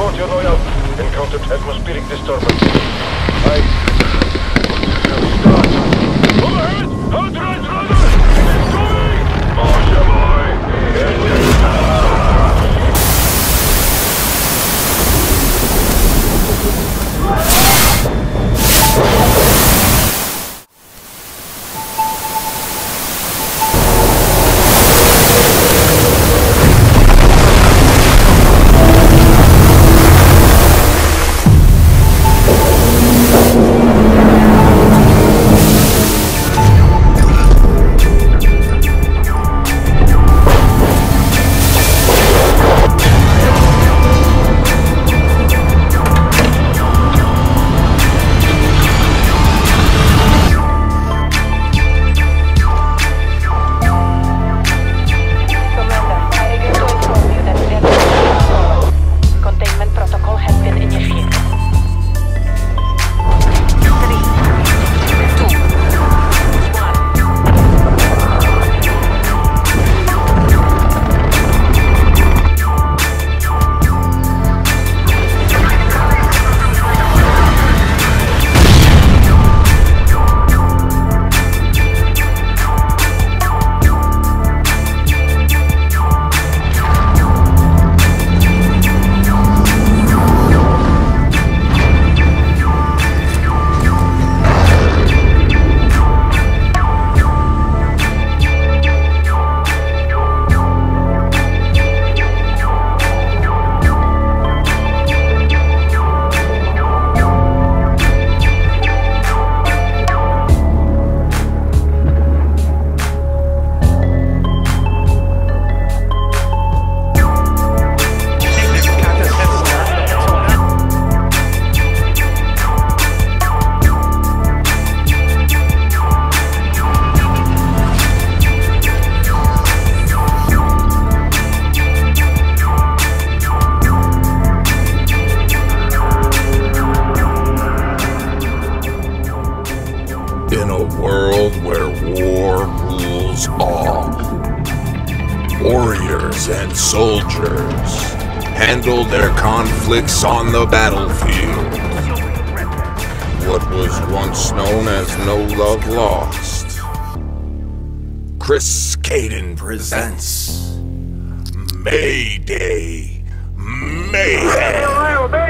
report your loyal. Encountered atmospheric disturbance. I... Start. Overhead! Outright In a world where war rules all, warriors and soldiers handle their conflicts on the battlefield. What was once known as No Love Lost. Chris Caden presents Mayday Mayhem.